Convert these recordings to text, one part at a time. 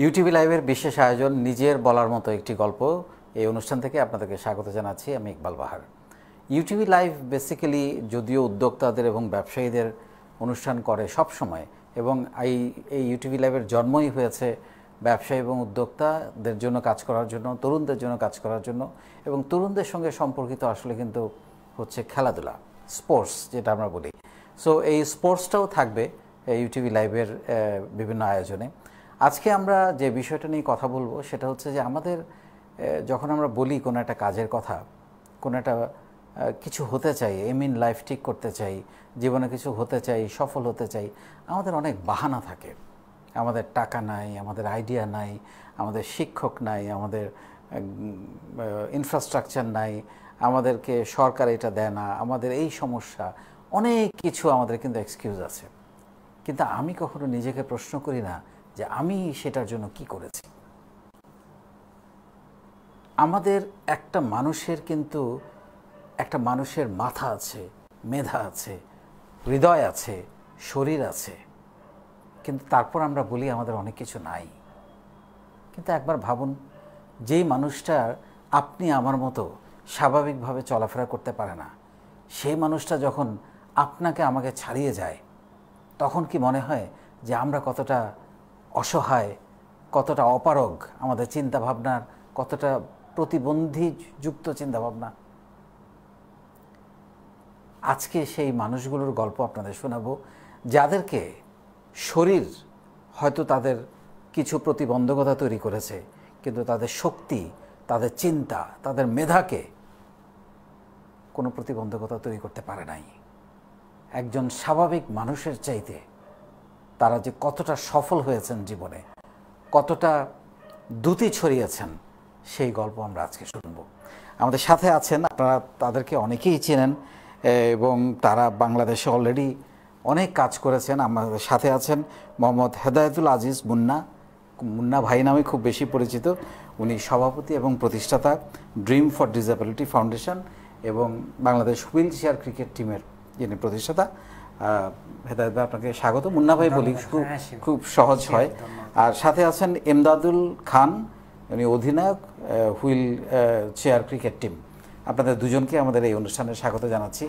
UTV লাইভের বিশেষ আয়োজন নিজের বলার মতো একটি গল্প। এই অনুষ্ঠান থেকে আপনাদেরকে স্বাগত জানাচ্ছি আমি Iqbal Bahar. UTV live basically যদিও উদ্যোক্তাদের এবং ব্যবসায়ীদের অনুষ্ঠান করে সব সময় এবং এই এই ইউটিভি লাইভের জন্মই হয়েছে ব্যবসায়ী এবং উদ্যোক্তাদের জন্য কাজ করার জন্য, তরুণদের জন্য কাজ করার জন্য এবং তরুণদের সঙ্গে সম্পর্কিত আসলে কিন্তু হচ্ছে খেলাধুলা স্পোর্টস যেটা আমরা বলি। সো এই স্পোর্টসটাও থাকবে ইউটিভি লাইভের বিভিন্ন আয়োজনে। আজকে আমরা যে বিষয়টা নিয়ে কথা বলব সেটা হচ্ছে যে আমাদের যখন আমরা বলি কোনো একটা কাজের কথা, কোনো একটা কিছু হতে চাই এম ইন লাইফ ঠিক করতে চাই, জীবনে কিছু হতে চাই, সফল হতে চাই, আমাদের অনেক বাহানা থাকে। আমাদের টাকা নাই, আমাদের আইডিয়া নাই, আমাদের শিক্ষক নাই, আমাদের ইনফ্রাস্ট্রাকচার নাই, আমাদেরকে সরকার এটা দেয় না, আমাদের এই সমস্যা, অনেক কিছু আমাদের কিন্তু এক্সকিউজ আছে। কিন্তু আমি কখনো নিজেকে প্রশ্ন করি না যে আমি সেটার জন্য কি করেছি। আমাদের একটা মানুষের কিন্তু একটা মানুষের মাথা আছে, মেধা আছে, হৃদয় আছে, শরীর আছে। কিন্তু তারপর আমরা বলি আমাদের অনেক কিছু নাই। কিন্তু একবার ভাবুন, যেই মানুষটার আপনি আমার মতো স্বাভাবিকভাবে চলাফেরা করতে পারে না, সেই মানুষটা যখন আপনাকে আমাকে ছাড়িয়ে যায়, তখন কি মনে হয় যে আমরা কতটা অসহায়, কতটা অপারগ আমাদের চিন্তাভাবনার, কতটা প্রতিবন্ধী যুক্ত চিন্তাভাবনা। আজকে সেই মানুষগুলোর গল্প আপনাদের শোনাবো, যাদেরকে শরীর হয়তো তাদের কিছু প্রতিবন্ধকতা তৈরি করেছে, কিন্তু তাদের শক্তি, তাদের চিন্তা, তাদের মেধাকে কোনো প্রতিবন্ধকতা তৈরি করতে পারে নাই। একজন স্বাভাবিক মানুষের চাইতে তারা যে কতটা সফল হয়েছেন জীবনে, কতটা দ্যুতি ছড়িয়েছেন, সেই গল্প আমরা আজকে শুনব। আমাদের সাথে আছেন আপনারা, তাদেরকে অনেকেই চেনেন এবং তারা বাংলাদেশে অলরেডি অনেক কাজ করেছেন। আমাদের সাথে আছেন মোহাম্মদ হেদায়েতুল আজিজ মুন্না। মুন্না ভাই নামে খুব বেশি পরিচিত। উনি সভাপতি এবং প্রতিষ্ঠাতা ড্রিম ফর ডিসেবিলিটি ফাউন্ডেশন এবং বাংলাদেশ হুইল চেয়ার ক্রিকেট টিমের যিনি প্রতিষ্ঠাতা হেদায়েত ভাই আপনাকে স্বাগত মুন্না ভাই বলি খুব হ্যাঁ, খুব সহজ হয়। আর সাথে আছেন এমদাদুল খান উনি অধিনায়ক হুইল চেয়ার ক্রিকেট টিম। আপনাদের দুজনকে আমাদের এই অনুষ্ঠানে স্বাগত জানাচ্ছি।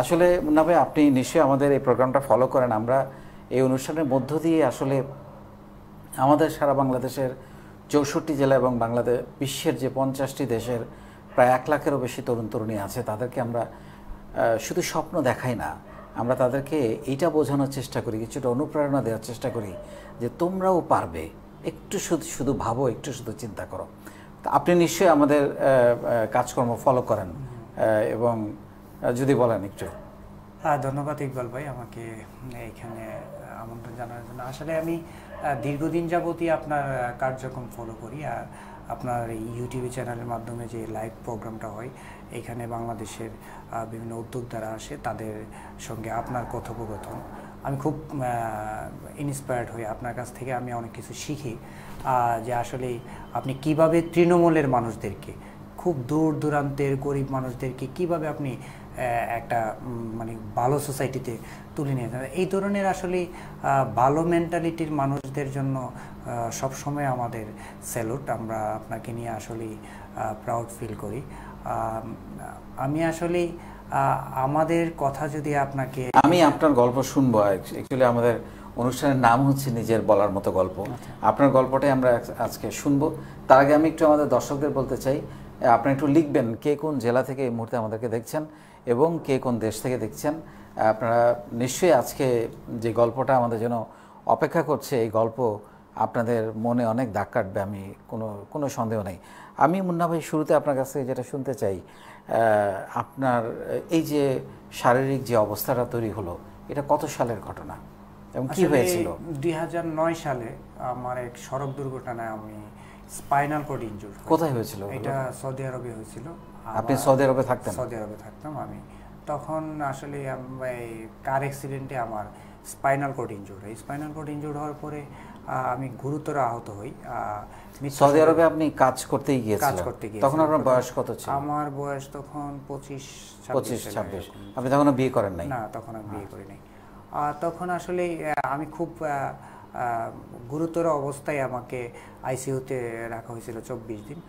আসলে মুন্না ভাই আপনি নিশ্চয়ই আমাদের এই প্রোগ্রামটা ফলো করেন। আমরা এই অনুষ্ঠানের মধ্য দিয়ে আসলে আমাদের সারা বাংলাদেশের চৌষট্টি জেলা এবং বাংলাদেশ বিশ্বের যে পঞ্চাশটি দেশের প্রায় এক লাখেরও বেশি তরুণ তরুণী আছে। তাদেরকে আমরা শুধু স্বপ্ন দেখাই না আমরা তাদেরকে এইটা বোঝানোর চেষ্টা করি, কিছুটা অনুপ্রেরণা দেওয়ার চেষ্টা করি যে তোমরাও পারবে। একটু শুধু শুধু ভাবো, একটু শুধু চিন্তা করো। আপনি নিশ্চয়ই আমাদের কাজকর্ম ফলো করেন এবং যদি বলেন একটু। হ্যাঁ ধন্যবাদ ইকবাল ভাই আমাকে এইখানে আমন্ত্রণ জানানোর জন্য। আসলে আমি দীর্ঘদিন যাবতই আপনার কার্যক্রম ফলো করি। আর আপনার এই ইউটিউব চ্যানেলের মাধ্যমে যে লাইভ প্রোগ্রামটা হয় এখানে বাংলাদেশের বিভিন্ন উদ্যোক্তারা আসে তাদের সঙ্গে আপনার কথোপকথন। আমি খুব ইন্সপায়ার্ড হই আপনার কাছ থেকে, আমি অনেক কিছু শিখি। যে আসলে আপনি কীভাবে তৃণমূলের মানুষদেরকে, খুব দূর দূরান্তের গরিব মানুষদেরকে কীভাবে আপনি একটা মানে ভালো সোসাইটিতে তুলে নিয়ে যাবেন এই ধরনের আসলে ভালো মেন্টালিটির মানুষদের জন্য সব সময় আমাদের স্যালুট আমরা আপনাকে নিয়ে আসলে প্রাউড ফিল করি। আম, আসলে আমাদের কথা যদি আপনাকে আমি আপনার গল্প শুনব অ্যাকচুয়ালি আমাদের অনুষ্ঠানের নাম হচ্ছে নিজের বলার মতো গল্প। আপনার গল্পটাই আমরা আজকে শুনব। তার আগে আমি একটু আমাদের দর্শকদের বলতে চাই আপনি একটু লিখবেন কে কোন জেলা থেকে এই মুহূর্তে আমাদেরকে দেখছেন এবং কে কোন দেশ থেকে দেখছেন। আপনারা নিশ্চয়ই আজকে যে গল্পটা আমাদের জন্য অপেক্ষা করছে এই গল্প আপনাদের মনে অনেক দাগ কাটবে আমি কোনো কোনো সন্দেহ নেই। আমি মুন্না ভাই শুরুতে আপনার কাছ থেকে যেটা শুনতে চাই আপনার এই যে শারীরিক যে অবস্থাটা তৈরি হলো এটা কত সালের ঘটনা এবং কি হয়েছিল? দু হাজার নয় সালে আমার এক সড়ক দুর্ঘটনায় আমি স্পাইনাল কোড ইনজুর কোথায় হয়েছিল এটা সৌদি আরবে হয়েছিল। আপনি সৌদি আরবে থাকতেন? সৌদি আরবে থাকতাম আমি। তখন আসলে এই কার অ্যাক্সিডেন্টে আমার স্পাইনাল কোড ইনজুর হয়। স্পাইনাল কোড ইনজুর হওয়ার পরে আমি গুরুতর আহত হই। সৌদি আরবে আপনি কাজ করতেই কাজ গিয়েছিলেন? করতে গিয়ে তখন আপনার বয়স কত ছিল? আমার বয়স তখন পঁচিশ পঁচিশ ছাব্বিশ। আপনি তখনও বিয়ে করেন নাই? না তখন আমি বিয়ে করি নাই। তখন আসলে আমি খুব গুরুতর অবস্থায় আমাকে আইসিইউতে রাখা হয়েছিল চব্বিশ দিন।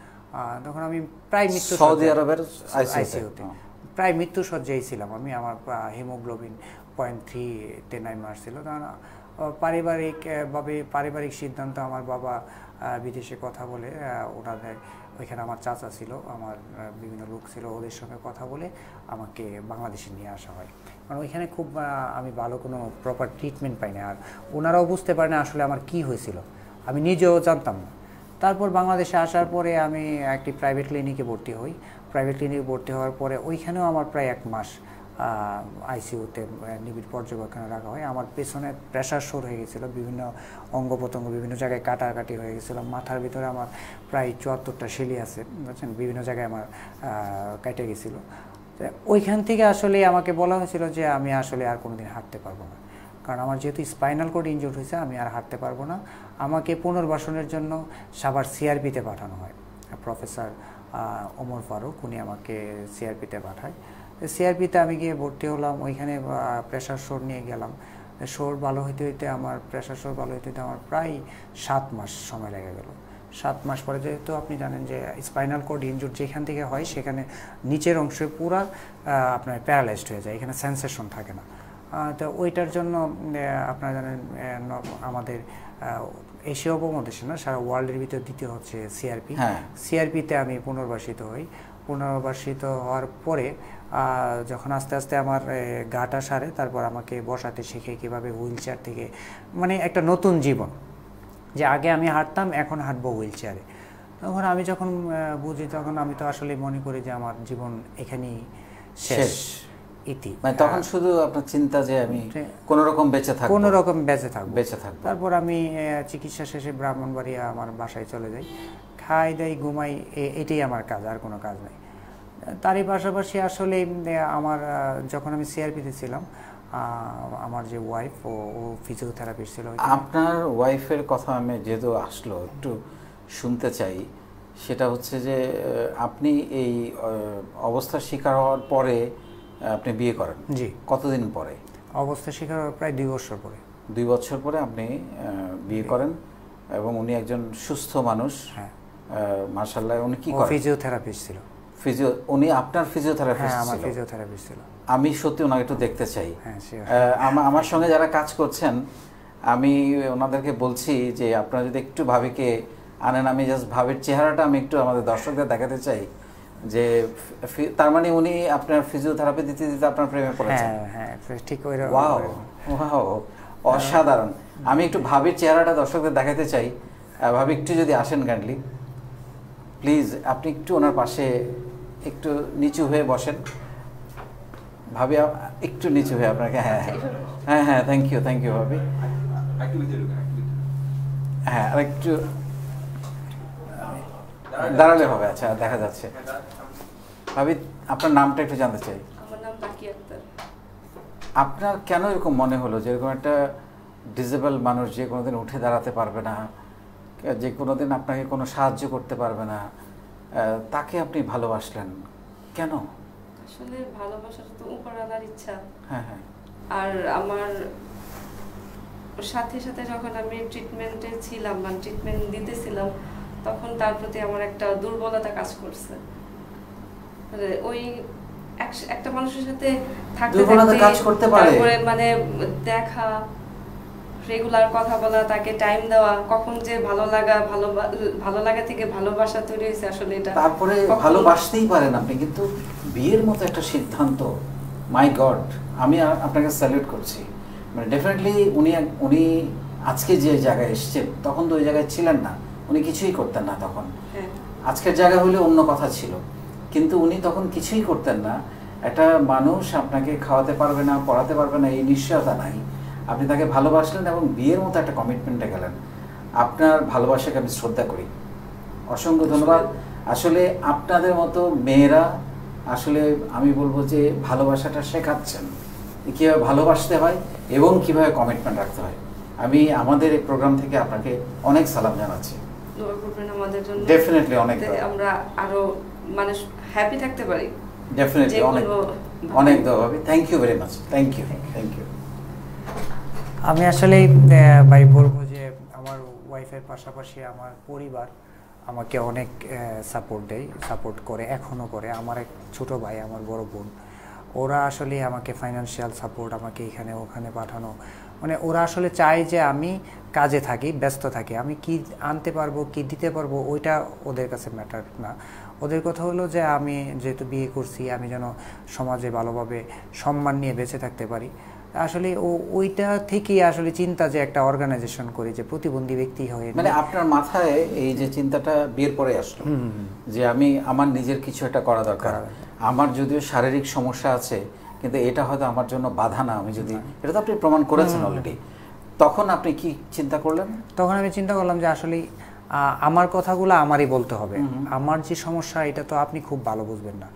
তখন আমি প্রায় মৃত্যু সৌদি আরবের? আইসিইউতে? প্রায় মৃত্যু সজ্জায় ছিলাম আমি আমার হিমোগ্লোবিন পয়েন্ট থ্রি তে নাইমে আসছিল তখন আহ, পারিবারিক সিদ্ধান্ত আমার বাবা বিদেশে কথা বলে ওনাদের ওইখানে আমার চাচা ছিল আমার বিভিন্ন লোক ছিল ওদের সঙ্গে কথা বলে আমাকে বাংলাদেশে নিয়ে আসা হয়। কারণ ওইখানে খুব আমি ভালো কোনো প্রপার ট্রিটমেন্ট পাইনি আর ওনারাও বুঝতে পারে না আসলে আমার কি হয়েছিল। আমি নিজেও জানতাম না। তারপর বাংলাদেশে আসার পরে আমি একটি প্রাইভেট ক্লিনিকে ভর্তি হই। প্রাইভেট ক্লিনিকে ভর্তি হওয়ার পরে ওইখানেও আমার প্রায় এক মাস আইসিইউতে নিবিড় পর্যবেক্ষণে রাখা হয়। আমার পেছনে প্রেশার শোর হয়ে গেছিল, বিভিন্ন অঙ্গ প্রত্যঙ্গ বিভিন্ন জায়গায় কাটাকাটি হয়ে গেছিল। মাথার ভিতরে আমার প্রায় চুয়াত্তরটা শিলি আছে, বুঝছেন? বিভিন্ন জায়গায় আমার কেটে গেছিল। ওইখান থেকে আসলে আমাকে বলা হয়েছিল যে, আমি আসলে আর কোনোদিন হাঁটতে পারব না। কারণ আমার যেহেতু স্পাইনাল কোড ইনজুর হয়েছে, আমি আর হাঁটতে পারব না। আমাকে পুনর্বাসনের জন্য সাবার সিআরপিতে পাঠানো হয়। প্রফেসর ওমর ফারুক, উনি আমাকে সিআরপিতে পাঠায়। সিআরপিতে আমি গিয়ে ভর্তি হলাম ওইখানে প্রেশার শোর নিয়ে গেলাম। শোর ভালো হইতে হইতে আমার প্রেশার শোর ভালো হইতে হইতে আমার প্রায় সাত মাস সময় লেগে গেল। সাত মাস পরে যেহেতু আপনি জানেন যে স্পাইনাল কোড ইনজুর যেখান থেকে হয় সেখানে নিচের অংশে পুরা আপনার প্যারালাইজড হয়ে যায় এখানে সেন্সেশন থাকে না। তো ওইটার জন্য আপনারা জানেন আমাদের এশীয় উপমহাদেশে না সারা ওয়ার্ল্ডের ভিতর দ্বিতীয় হচ্ছে সিআরপি হ্যাঁ। সিআরপিতে আমি পুনর্বাসিত হই। পুনর্বাসিত হওয়ার পরে যখন আস্তে আস্তে আমার গাটা সারে তারপর আমাকে বসাতে শিখে কীভাবে হুইল চেয়ার থেকে। মানে একটা নতুন জীবন। যে আগে আমি হাঁটতাম এখন হাঁটবো হুইল চেয়ারে তখন আমি যখন বুঝি তখন আমি তো আসলে মনে করি যে আমার জীবন এখানেই শেষ। ইতি। মানে তখন শুধু আপনার চিন্তা যে আমি কোন রকম বেঁচে থাকব। কোনো রকম বেঁচে থাকব। বেঁচে থাকব। তারপর আমি চিকিৎসা শেষে ব্রাহ্মণবাড়িয়া আমার বাসায় চলে যাই। খাই দাই ঘুমাই এটাই আমার কাজ আর কোনো কাজ নাই। তারই পাশাপাশি আসলে আমার যখন আমি সিআরপিতে ছিলাম আমার যে ওয়াইফ ও ফিজিওথেরাপিস্ট ছিল আপনার ওয়াইফের কথা আমি যেহেতু আসলো একটু শুনতে চাই সেটা হচ্ছে যে আপনি এই অবস্থার শিকার হওয়ার পরে আপনি বিয়ে করেন? জি। কতদিন পরে? অবস্থা শিকার হওয়ার প্রায় দুই বছর পরে। দুই বছর পরে আপনি বিয়ে করেন এবং উনি একজন সুস্থ মানুষ। হ্যাঁ। মার্শাল্লাহ উনি কি করেন? ফিজিওথেরাপিস্ট ছিল। ফিজিও উনি আপনার হ্যাঁ ফিজিওথেরাপিস্ট আমার ছিল। ফিজিওথেরাপিস্ট ছিল। আমি সত্যি ওনাকে একটু দেখতে চাই। হ্যাঁ আমার সঙ্গে যারা কাজ করছেন আমি ওনাদেরকে বলছি যে আপনারা যদি একটু ভাবিকে আনেন আমি জাস্ট ভাবির চেহারাটা আমি একটু আমাদের দর্শকদের দেখাতে চাই যে তার মানে উনি আপনার ফিজিওথেরাপি দিতে দিতে আপনার প্রেমে পড়েছেন। হ্যাঁ হ্যাঁ ঠিক ওই ওয়াও ওয়াও অসাধারণ। আমি একটু ভাবির চেহারাটা দর্শকদের দেখাতে চাই। ভাবি একটু যদি আসেন কাইন্ডলি প্লিজ আপনি একটু ওনার পাশে একটু নিচু হয়ে বসেন। ভাবি একটু নিচু হয়ে আপনাকে হ্যাঁ হ্যাঁ। হ্যাঁ হ্যাঁ থ্যাংক ইউ থ্যাংক ইউ ভাবি। হ্যাঁ আর একটু দাঁড়ালে হবে আচ্ছা দেখা যাচ্ছে। ভাবি আপনার নামটা একটু জানতে চাই। আমার নাম বাকি আক্তার। আপনার কেন এরকম মনে হলো যে এরকম একটা ডিসেবল মানুষ যে কোনোদিন উঠে দাঁড়াতে পারবে না যে কোনোদিন আপনাকে কোনো সাহায্য করতে পারবে না? তাকে আপনি ভালোবাসলেন কেন? আসলে ভালোবাসাটা তো উপর আনার ইচ্ছা। হ্যাঁ হ্যাঁ। আর আমার সাথে সাথে যখন আমি ট্রিটমেন্টে ছিলাম মানে ট্রিটমেন্ট দিতেছিলাম তখন তার প্রতি আমার একটা দুর্বলতা কাজ করছে। মানে ওই একটা মানুষের সাথে থাকতে থাকতে কাজ করতে পারে? মানে দেখা রেগুলার কথা বলা তাকে টাইম দেওয়া কখন যে ভালো লাগা ভালো ভালো লাগা থেকে ভালোবাসা তৈরি হয়েছে আসলে এটা তারপরে ভালোবাসতেই পারেন আপনি কিন্তু বিয়ের মতো একটা সিদ্ধান্ত মাই গড আমি আপনাকে স্যালুট করছি। মানে ডেফিনেটলি উনি উনি আজকে যে জায়গায় এসছেন তখন তো ওই জায়গায় ছিলেন না উনি কিছুই করতেন না তখন। হ্যাঁ। আজকের জায়গা হলে অন্য কথা ছিল কিন্তু উনি তখন কিছুই করতেন না। একটা মানুষ আপনাকে খাওয়াতে পারবে না পড়াতে পারবে না এই নিশ্চয়তা নাই। আপনি তাকে ভালোবাসলেন এবং বিয়ের মতো একটা কমিটমেন্টে গেলেন। আপনার ভালোবাসাকে আমি শ্রদ্ধা করি। অসংখ্য ধন্যবাদ। আসলে আপনাদের মতো মেয়েরা আসলে আমি বলব যে ভালোবাসাটা শেখাচ্ছেন। কীভাবে ভালোবাসতে হয় এবং কীভাবে কমিটমেন্ট রাখতে হয়। আমি আমাদের এই প্রোগ্রাম থেকে আপনাকে অনেক সালাম জানাচ্ছি। দোয়া করবেন আমাদের জন্য। Definitely, অনেক আমরা আরও মানে হ্যাপি থাকতে পারি। ডেফিনেটলি অনেক অনেক হবে। Thank you very much thank you thank you আমি আসলে ভাই, বলব যে আমার ওয়াইফের পাশাপাশি আমার পরিবার আমাকে অনেক সাপোর্ট দেয় সাপোর্ট করে এখনও করে। আমার এক ছোট ভাই, আমার বড় বোন। ওরা আসলে আমাকে ফাইনান্সিয়াল সাপোর্ট আমাকে এখানে ওখানে পাঠানো। মানে ওরা আসলে চায় যে আমি কাজে থাকি, ব্যস্ত থাকি। আমি কি আনতে পারব, কি দিতে পারব, ওইটা ওদের কাছে ম্যাটার না। ওদের কথা হলো যে আমি যেহেতু বিয়ে করছি, আমি যেন সমাজে ভালোভাবে সম্মান নিয়ে বেঁচে থাকতে পারি। আসলে ও ওইটা থেকেই আসলে চিন্তা যে একটা অর্গানাইজেশন করি যে প্রতিবন্ধী ব্যক্তি হয়ে মানে আপনার মাথায় এই যে চিন্তাটা বিয়ের পরে আসলো যে আমি আমার নিজের কিছু একটা করা দরকার। আমার যদিও শারীরিক সমস্যা আছে কিন্তু এটা হয়তো আমার জন্য বাধা না আমি যদি এটা তো আপনি প্রমাণ করেছেন অলরেডি তখন আপনি কি চিন্তা করলেন? তখন আমি চিন্তা করলাম যে আসলে আমার কথাগুলো আমারই বলতে হবে। আমার যে সমস্যা এটা তো আপনি খুব ভালো বুঝবেন না।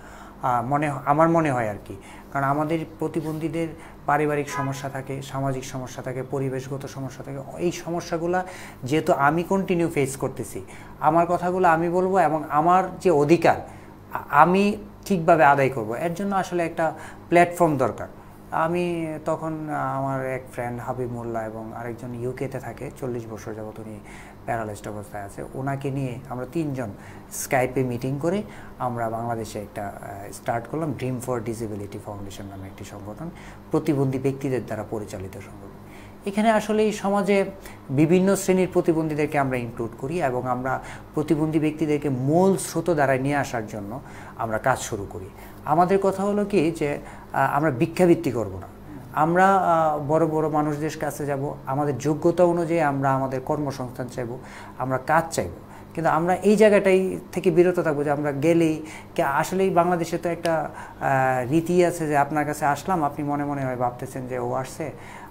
মনে আমার মনে হয় আর কি। কারণ আমাদের প্রতিবন্ধীদের পারিবারিক সমস্যা থাকে, সামাজিক সমস্যা থাকে, পরিবেশগত সমস্যা থাকে, এই সমস্যাগুলো যেহেতু আমি কন্টিনিউ ফেস করতেছি, আমার কথাগুলো আমি বলব এবং আমার যে অধিকার, আমি ঠিকভাবে আদায় করব। এর জন্য আসলে একটা প্ল্যাটফর্ম দরকার। আমি তখন আমার এক ফ্রেন্ড হাবিব মোল্লা এবং আরেকজন ইউকেতে থাকে, চল্লিশ বছর যাবত উনি প্যারালাইজড অবস্থায় আছে। ওনাকে নিয়ে আমরা তিনজন স্কাইপে মিটিং করে আমরা বাংলাদেশে একটা স্টার্ট করলাম ড্রিম ফর ডিসেবিলিটি ফাউন্ডেশন নামে একটি সংগঠন, প্রতিবন্ধী ব্যক্তিদের দ্বারা পরিচালিত সংগঠন। এখানে আসলে সমাজে বিভিন্ন শ্রেণির প্রতিবন্ধীদেরকে আমরা ইনক্লুড করি এবং আমরা প্রতিবন্ধী ব্যক্তিদেরকে মূল স্রোত দ্বারা নিয়ে আসার জন্য আমরা কাজ শুরু করি। আমাদের কথা হলো কি যে আমরা ভিক্ষাবৃত্তি করব না। আমরা বড় বড় মানুষদের কাছে যাব, আমাদের যোগ্যতা অনুযায়ী আমরা আমাদের কর্মসংস্থান চাইব, আমরা কাজ চাইব। কিন্তু আমরা এই জায়গাটাই থেকে বিরত থাকব যে আমরা গেলেই, কে- আসলেই বাংলাদেশে তো একটা রীতি আছে যে আপনার কাছে আসলাম, আপনি মনে মনে হয় ভাবতেছেন যে ও আসছে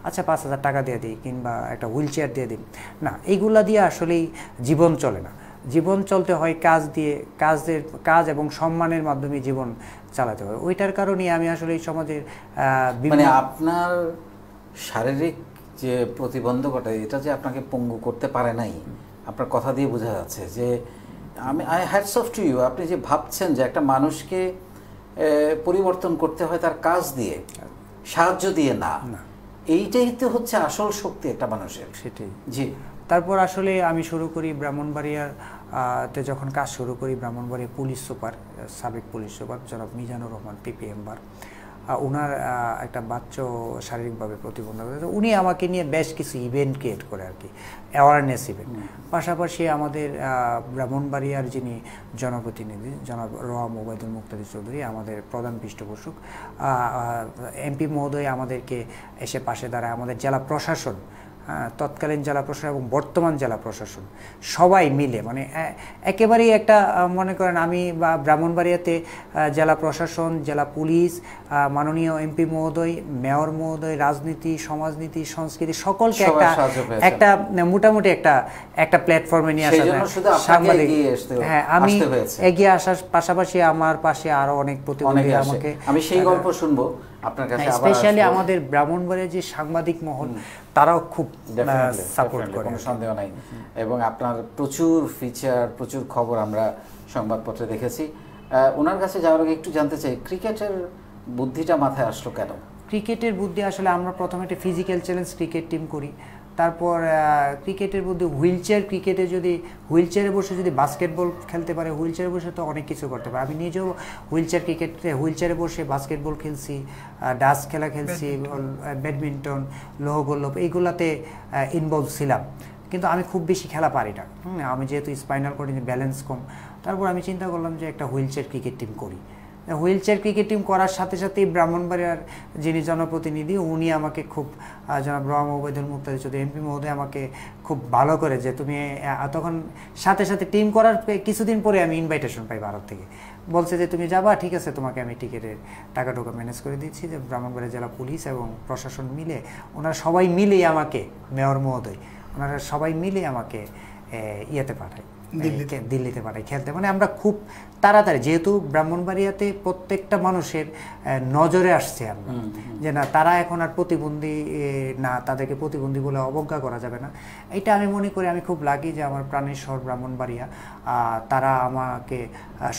আচ্ছা পাঁচ হাজার টাকা দিয়ে দিই কিংবা একটা হুইল চেয়ার দিয়ে দিন না, এইগুলা দিয়ে আসলেই জীবন চলে না। জীবন চলতে হয় কাজ দিয়ে কাজের কাজ এবং সম্মানের মাধ্যমে জীবন চালাতে হয়। ওইটার কারণে আমি আসলে এই সমাজের মানে আপনার শারীরিক যে প্রতিবন্ধকতা এটা যে আপনাকে পঙ্গু করতে পারে নাই আপনার কথা দিয়ে বোঝা যাচ্ছে যে আমি I hats off to you আপনি যে ভাবছেন যে একটা মানুষকে পরিবর্তন করতে হয় তার কাজ দিয়ে সাহায্য দিয়ে না এইটাই তো হচ্ছে আসল শক্তি একটা মানুষের। সেটাই। জি। তারপর আসলে আমি শুরু করি ব্রাহ্মণবাড়িয়ার তে যখন কাজ শুরু করি ব্রাহ্মণবাড়িয়া পুলিশ সুপার সাবেক পুলিশ সুপার জনাব মিজানুর রহমান পিপিএমবার ওনার একটা বাচ্চা শারীরিকভাবে প্রতিবন্ধক। উনি আমাকে নিয়ে বেশ কিছু ইভেন্ট ক্রিয়েট করে আর কি অ্যাওয়ারনেস ইভেন্ট পাশাপাশি আমাদের ব্রাহ্মণবাড়িয়ার যিনি জনপ্রতিনিধি জনাব রহম ওবায়দুল মুক্তাদি চৌধুরী আমাদের প্রধান পৃষ্ঠপোষক এমপি মহোদয় আমাদেরকে এসে পাশে দাঁড়ায়। আমাদের জেলা প্রশাসন তৎকালীন জেলা প্রশাসন এবং বর্তমান জেলা প্রশাসন সবাই মিলে মানে একেবারেই একটা মনে করেন আমি বা ব্রাহ্মণবাড়িয়াতে জেলা প্রশাসন জেলা পুলিশ মাননীয় এমপি মহোদয় মেয়র মহোদয় রাজনীতি সমাজনীতি সংস্কৃতি সকলকে একটা একটা মোটামুটি একটা একটা প্ল্যাটফর্মে নিয়ে আসা। সাংবাদিক হ্যাঁ আমি এগিয়ে আসার পাশাপাশি আমার পাশে আরও অনেক প্রতিবন্ধী আমাকে আমি সেই গল্প শুনব। আপনার কাছে স্পেশালি আমাদের ব্রাহ্মণবাড়িয়ার যে সাংবাদিক মহল তারাও খুব সাপোর্ট করে কোনো সন্দেহ নাই। এবং আপনার প্রচুর ফিচার প্রচুর খবর আমরা সংবাদপত্রে দেখেছি। ওনার কাছে যাওয়ার আগে একটু জানতে চাই ক্রিকেটের বুদ্ধিটা মাথায় আসলো কেন? ক্রিকেটের বুদ্ধি আসলে আমরা প্রথমে একটা ফিজিক্যাল চ্যালেঞ্জ ক্রিকেট টিম করি। তারপর ক্রিকেটের মধ্যে হুইল চেয়ার ক্রিকেটে যদি হুইল চেয়ারে বসে যদি বাস্কেটবল খেলতে পারে হুইল চেয়ারে বসে তো অনেক কিছু করতে পারে। আমি নিজেও হুইল চেয়ার ক্রিকেটে হুইল চেয়ারে বসে বাস্কেটবল খেলছি ডাস খেলা খেলছি ব্যাডমিন্টন লোহগোল্লভ এইগুলাতে ইনভলভ ছিলাম। কিন্তু আমি খুব বেশি খেলা পারি না। হুম, আমি যেহেতু স্পাইনাল কর্ডে ব্যালেন্স কম। তারপর আমি চিন্তা করলাম যে একটা হুইল চেয়ার ক্রিকেট টিম করি। হুইল চেয়ার ক্রিকেট টিম করার সাথে সাথেই ব্রাহ্মণবাড়িয়ার যিনি জনপ্রতিনিধি, উনি আমাকে খুব জনাব রহম ওবায়দুল মুক্তাদি চৌধুরী, এমপি মহোদয় আমাকে খুব ভালো করে যে তুমি তখন সাথে সাথে টিম করার কিছুদিন পরে আমি ইনভাইটেশন পাই ভারত থেকে। বলছে যে তুমি যাবা, ঠিক আছে, তোমাকে আমি টিকিটের টাকা টোকা ম্যানেজ করে দিচ্ছি যে ব্রাহ্মণবাড়িয়া জেলা পুলিশ এবং প্রশাসন মিলে, ওনারা সবাই মিলেই আমাকে, মেয়র মহোদয়, ওনারা সবাই মিলে আমাকে ইয়েতে পাঠায়। দিল্লিতে। পাঠায় খেলতে। মানে আমরা খুব তাড়াতাড়ি যেহেতু ব্রাহ্মণবাড়িয়াতে প্রত্যেকটা মানুষের নজরে আসছে আমরা। যে না তারা এখন আর প্রতিবন্ধী না তাদেরকে প্রতিবন্ধী বলে অবজ্ঞা করা যাবে না। এটা আমি মনে করি আমি খুব লাগি যে আমার প্রাণের শহর ব্রাহ্মণবাড়িয়া তারা আমাকে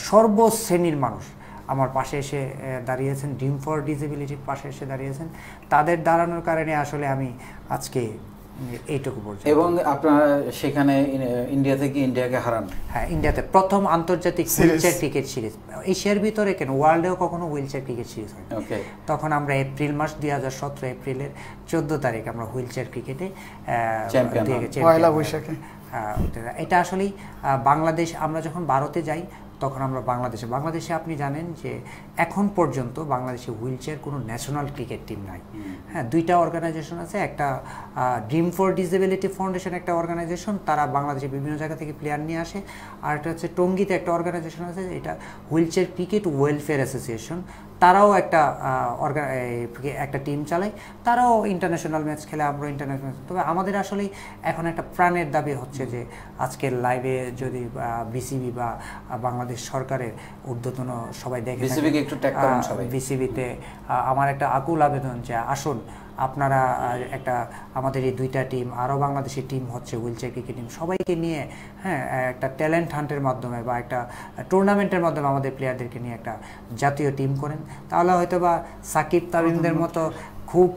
সর্বশ্রেণীর মানুষ। আমার পাশে এসে দাঁড়িয়েছেন ড্রিম ফর ডিসেবিলিটির পাশে এসে দাঁড়িয়েছেন। তাদের দাঁড়ানোর কারণে আসলে আমি আজকে এইটুকু পর্যন্ত এবং আপনারা সেখানে ইন্ডিয়া থেকে ইন্ডিয়াকে হারান। হ্যাঁ ইন্ডিয়াতে প্রথম আন্তর্জাতিক হুইলচেয়ার ক্রিকেট সিরিজ। এশিয়ার ভিতরে কেন? ওয়ার্ল্ডেও কখনো হুইলচেয়ার ক্রিকেট সিরিজ হয় ওকে। তখন আমরা এপ্রিল মাস দুই হাজার সতেরো এপ্রিলের চোদ্দ তারিখ আমরা হুইলচেয়ার ক্রিকেটে পয়লা বৈশাখে। এটা আসলেই আহ, বাংলাদেশ আমরা যখন ভারতে যাই তখন আমরা বাংলাদেশে বাংলাদেশে আপনি জানেন যে এখন পর্যন্ত বাংলাদেশে হুইলচেয়ার কোনো ন্যাশনাল ক্রিকেট টিম নাই। হ্যাঁ দুইটা অর্গানাইজেশন আছে একটা ড্রিম ফর ডিসেবিলিটি ফাউন্ডেশন একটা অর্গানাইজেশন তারা বাংলাদেশে বিভিন্ন জায়গা থেকে প্লেয়ার নিয়ে আসে। আর একটা হচ্ছে টঙ্গিতে একটা অর্গানাইজেশন আছে এটা হুইলচেয়ার ক্রিকেট ওয়েলফেয়ার অ্যাসোসিয়েশন তারাও একটা একটা টিম চালায় তারাও ইন্টারন্যাশনাল ম্যাচ খেলে আমরা ইন্টারন্যাশনাল তবে আমাদের আসলে এখন একটা প্রাণের দাবি হচ্ছে যে আজকের লাইভে যদি বিসিবি বা বাংলাদেশ সরকারের ঊর্ধ্বতন সবাই দেখে। বিসিবিতে আমার একটা আকুল আবেদন যে আসুন আপনারা একটা আমাদের এই দুইটা টিম আরও বাংলাদেশের টিম হচ্ছে হুইলচেয়ার ক্রিকেট টিম সবাইকে নিয়ে হ্যাঁ একটা ট্যালেন্ট হান্টের মাধ্যমে বা একটা টুর্নামেন্টের মাধ্যমে আমাদের প্লেয়ারদেরকে নিয়ে একটা জাতীয় টিম করেন। তাহলে হয়তো বা সাকিব তামিমদের মতো খুব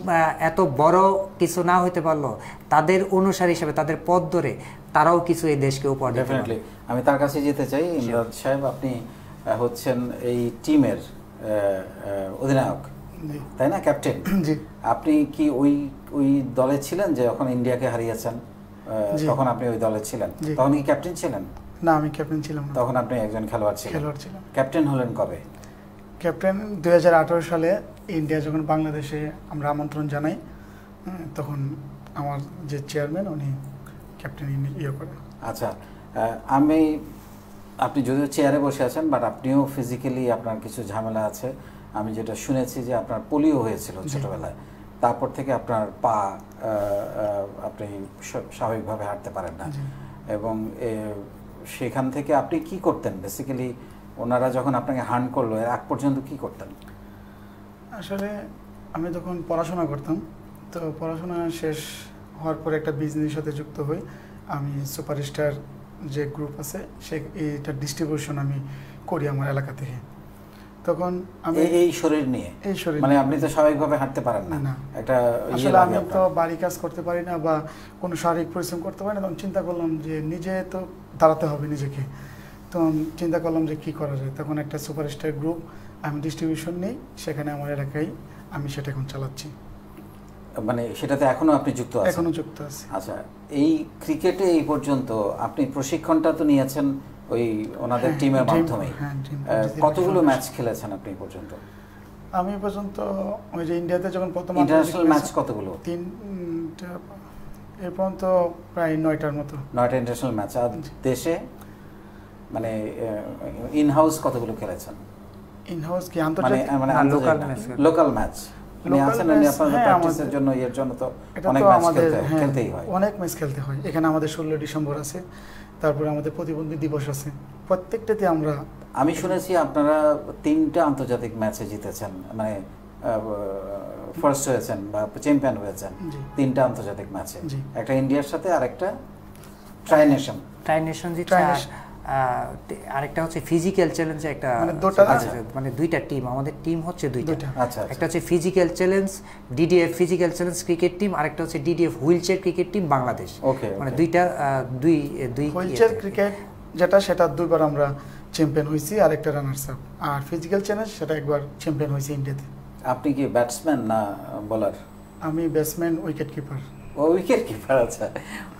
এত বড় কিছু না হইতে পারল তাদের অনুসারী হিসেবে তাদের পথ ধরে তারাও কিছু এই দেশকে উপহার ডেফিনেটলি আমি তার কাছে যেতে চাই ইমরান সাহেব আপনি হচ্ছেন এই টিমের অধিনায়ক। তাই না ক্যাপ্টেন জি। আপনি কি ওই ওই দলে ছিলেন যে যখন ইন্ডিয়াকে হারিয়েছেন। তখন আপনি ওই দলে ছিলেন। তখন কি ক্যাপ্টেন ছিলেন? না আমি ক্যাপ্টেন ছিলাম না। তখন আপনি একজন খেলোয়াড় ছিলেন। খেলোয়াড় ছিলাম। ক্যাপ্টেন হলেন কবে? ক্যাপ্টেন দু হাজার আঠেরো সালে ইন্ডিয়া যখন বাংলাদেশে আমরা আমন্ত্রণ জানাই তখন আমার যে চেয়ারম্যান উনি ক্যাপ্টেন ইয়ে করে আচ্ছা আমি আপনি যদিও চেয়ারে বসে আছেন বাট আপনিও ফিজিক্যালি আপনার কিছু ঝামেলা আছে। আমি যেটা শুনেছি যে আপনার পোলিও হয়েছিল। ছোটবেলায়। তারপর থেকে আপনার পা আপনি স্বাভাবিকভাবে হাঁটতে পারেন না। এবং সেখান থেকে আপনি কি করতেন? বেসিক্যালি ওনারা যখন আপনাকে হান্ড করল এর আগ পর্যন্ত কি করতেন? আসলে আমি তখন পড়াশোনা করতাম। তো পড়াশোনা শেষ হওয়ার পরে একটা বিজনেসের সাথে যুক্ত হই। আমি সুপারস্টার যে গ্রুপ আছে সে এটা ডিস্ট্রিবিউশন আমি করি আমার এলাকা থেকে তখন আমি এই- শরীর নিয়ে? এই শরীর মানে আপনি তো স্বাভাবিকভাবে হাঁটতে পারেন না। না। একটা ইয়ে আসলে আমি তো বাড়ি কাজ করতে পারি না বা কোনো শারীরিক পরিশ্রম করতে পারি না তখন চিন্তা করলাম যে নিজে তো দাঁড়াতে হবে নিজেকে। তখন চিন্তা করলাম যে কি করা যায়? তখন একটা সুপারস্টার গ্রুপ আমি ডিস্ট্রিবিউশন নেই সেখানে আমার এলাকায় আমি সেটা এখন চালাচ্ছি। মানে সেটাতে এখনও আপনি যুক্ত আছেন? এখনও যুক্ত আছি। আচ্ছা এই ক্রিকেটে এই পর্যন্ত আপনি প্রশিক্ষণটা তো নিয়েছেন ওই ওনাদের হ্যাঁ, টিমের মাধ্যমে হ্যাঁ, কতগুলো ম্যাচ খেলেছেন আপনি পর্যন্ত? আমি পর্যন্ত ওই যে ইন্ডিয়াতে যখন প্রথম ইন্টারন্যাশনাল ম্যাচ কতগুলো? তিনটা এ পর্যন্ত প্রায় নয়টার মতো। নয়টা ইন্টারন্যাশনাল ম্যাচ আর দেশে? মানে ইন হাউস কতগুলো খেলেছেন? ইন হাউস কি? মানে আন্তর্জাতিক? মানে। লোকাল ম্যাচ হ্যাঁ, তো ম্যাচ আমাদের খেলতে হ্যাঁ, খেলতেই হয়। অনেক ম্যাচ খেলতে হয়। এখানে আমাদের ষোলো ডিসেম্বর আছে। তারপরে আমাদের প্রতিবন্ধী দিবস আছে প্রত্যেকটাতে আমরা আমি শুনেছি আপনারা তিনটা আন্তর্জাতিক ম্যাচে জিতেছেন মানে ফার্স্ট হয়েছেন বা চ্যাম্পিয়ন হয়েছেন জি। তিনটা আন্তর্জাতিক ম্যাচে জি। একটা ইন্ডিয়ার সাথে আর একটা ট্রাই নেশন ট্রাই নেশন জিতছে আরেকটা হচ্ছে ফিজিক্যাল চ্যালেঞ্জে একটা মানে। মানে দুইটা টিম আমাদের টিম হচ্ছে দুইটা। দুইটা। আচ্ছা একটা আচ্ছা হচ্ছে physical challenge DDF physical challenge cricket team আরেকটা হচ্ছে DDF wheelchair cricket team Bangladesh okay মানে দুইটা দুই দুই হুইলচেয়ার। ক্রিকেট যেটা সেটা দুইবার আমরা চ্যাম্পিয়ন হয়েছি আর একটা রানার্স আপ আর ফিজিক্যাল চ্যালেঞ্জ সেটা একবার চ্যাম্পিয়ন হয়েছি ইন্ডিয়াতে আপনি কি ব্যাটসম্যান না বোলার আমি ব্যাটসম্যান উইকেট কিপার ও উইকেট কিপার আচ্ছা।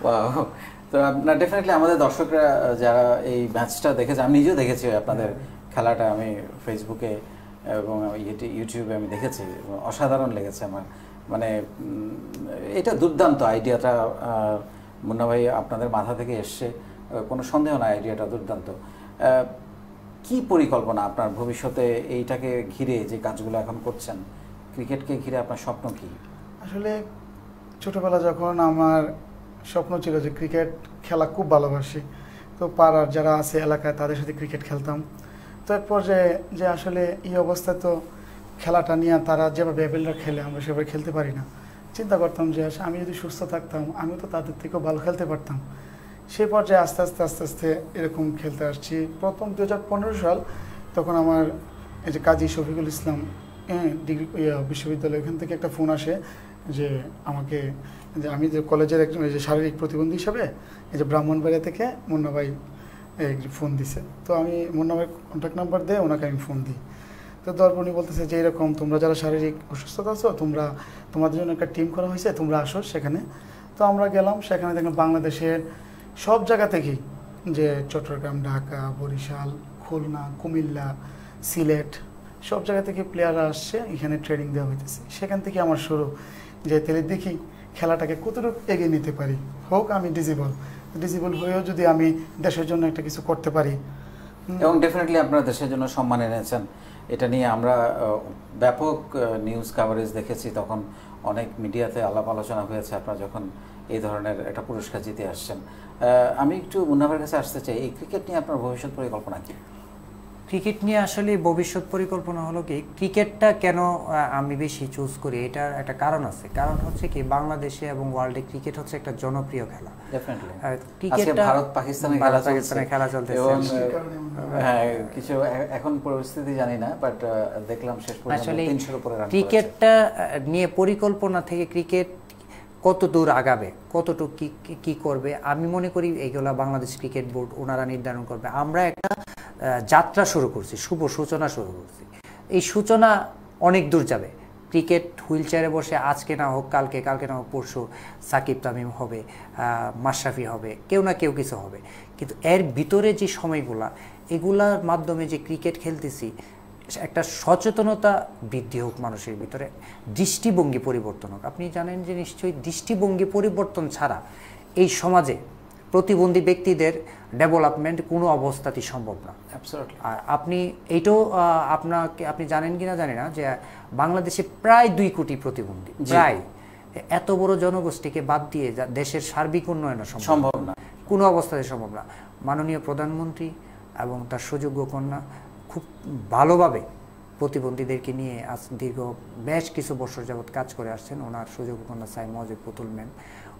Wow. তো আপনার ডেফিনেটলি আমাদের দর্শকরা যারা এই ম্যাচটা দেখেছে, আমি নিজেও দেখেছি আপনাদের খেলাটা, আমি ফেসবুকে এবং ইউটি- ইউটিউবে আমি দেখেছি অসাধারণ লেগেছে আমার। মানে এটা দুর্দান্ত আইডিয়াটা মুন্না ভাই আপনাদের মাথা থেকে এসছে কোনো সন্দেহ না আইডিয়াটা দুর্দান্ত। কি পরিকল্পনা আপনার ভবিষ্যতে এইটাকে ঘিরে যে কাজগুলো এখন করছেন? ক্রিকেটকে ঘিরে আপনার স্বপ্ন কি? আসলে ছোটবেলা যখন আমার স্বপ্ন ছিল যে ক্রিকেট খেলা খুব ভালোবাসি। তো পাড়ার যারা আছে এলাকায় তাদের সাথে ক্রিকেট খেলতাম। তো এক পর্যায়ে যে আসলে এই অবস্থায় তো খেলাটা নিয়ে তারা যেভাবে অ্যাভেলরা খেলে আমরা সেভাবে খেলতে পারি না। চিন্তা করতাম যে আমি যদি সুস্থ থাকতাম আমি তো তাদের থেকেও ভালো খেলতে পারতাম। সেই পর্যায়ে আস্তে আস্তে আস্তে আস্তে এরকম খেলতে আসছি। প্রথম দু হাজার পনেরো সাল তখন আমার এই যে কাজী শফিকুল ইসলাম হ্যাঁ ডিগ্রি ইয়ে, বিশ্ববিদ্যালয় এখান থেকে একটা ফোন আসে যে আমাকে, যে আমি যে কলেজের একজন যে শারীরিক প্রতিবন্ধী হিসাবে এই যে ব্রাহ্মণবাড়িয়া থেকে মুন্না ভাই এই ফোন দিছে। তো আমি মুন্না ভাই কন্ট্যাক্ট নাম্বার দিয়ে ওনাকে আমি ফোন দিই। তো তারপর বলতেছে যে, এরকম তোমরা যারা শারীরিক অসুস্থতা আছো, তোমরা, তোমাদের জন্য একটা টিম করা হয়েছে, তোমরা আসো সেখানে। তো আমরা গেলাম, সেখানে দেখলাম বাংলাদেশের সব জায়গা থেকেই যে চট্টগ্রাম, ঢাকা, বরিশাল, খুলনা, কুমিল্লা, সিলেট, সব জায়গা থেকে প্লেয়াররা আসছে এখানে ট্রেনিং দেওয়া হইতেছে। সেখান থেকে আমার শুরু। যে তাহলে দেখি খেলাটাকে কতটুকু এগিয়ে নিতে পারি। হোক, আমি ডিজিবল। ডিজিবল হয়েও যদি আমি দেশের জন্য একটা কিছু করতে পারি। এবং ডেফিনেটলি আপনারা দেশের জন্য সম্মান এনেছেন। এটা নিয়ে আমরা ব্যাপক নিউজ কাভারেজ দেখেছি। তখন অনেক মিডিয়াতে আলাপ আলোচনা হয়েছে আপনারা যখন এই ধরনের একটা পুরস্কার জিতে আসছেন। আমি একটু মুন্নাভার কাছে আসতে চাই। এই ক্রিকেট নিয়ে আপনার ভবিষ্যৎ পরিকল্পনা কি? ক্রিকেট নিয়ে আসলে ভবিষ্যৎ পরিকল্পনা হলো কি ক্রিকেটটা কেন আমি বেশি চুজ করি এটার একটা কারণ আছে। কারণ হচ্ছে কি বাংলাদেশে এবং ওয়ার্ল্ডে ক্রিকেট হচ্ছে একটা জনপ্রিয় খেলা। ক্রিকেটটা ভারত পাকিস্তানের খেলা পাকিস্তানের খেলা চলতেছে। হয়। কিছু এখন পরিস্থিতি জানি না বাট দেখলাম শেষ পর্যন্ত আসলে তিনশোর উপরে ক্রিকেটটা নিয়ে পরিকল্পনা থেকে ক্রিকেট কত দূর আগাবে, কতটুকু কি, কি- করবে, আমি মনে করি এইগুলা বাংলাদেশ ক্রিকেট বোর্ড ওনারা নির্ধারণ করবে। আমরা একটা যাত্রা শুরু করছি, শুভ সূচনা শুরু করছি। এই সূচনা অনেক দূর যাবে। ক্রিকেট হুইল চেয়ারে বসে আজকে না হোক, কালকে কালকে না হোক, পরশু সাকিব তামিম হবে মাশরাফি হবে, কেউ না কেউ কিছু হবে। কিন্তু এর ভিতরে যে সময়গুলা, এগুলার মাধ্যমে যে ক্রিকেট খেলতেছি একটা সচেতনতা বৃদ্ধি হোক মানুষের ভিতরে দৃষ্টিভঙ্গি পরিবর্তন হোক। আপনি জানেন যে নিশ্চয়ই দৃষ্টিভঙ্গি পরিবর্তন ছাড়া এই সমাজে প্রতিবন্ধী ব্যক্তিদের ডেভেলপমেন্ট কোনো অবস্থাতেই সম্ভব না। আর আপনি এইটাও আপনাকে আপনি জানেন কিনা জানি না যে বাংলাদেশে প্রায় দুই কোটি প্রতিবন্ধী। প্রায়। এত বড় জনগোষ্ঠীকে বাদ দিয়ে দেশের সার্বিক উন্নয়ন সম্ভব না। কোনো অবস্থাতে সম্ভব না। মাননীয় প্রধানমন্ত্রী এবং তার সুযোগ্য কন্যা খুব ভালোভাবে প্রতিবন্ধীদেরকে নিয়ে আজ দীর্ঘ বেশ কিছু বছর যাবৎ কাজ করে আসছেন। ওনার সুযোগ কন্যা সাই মজিব পুতুল ম্যাম।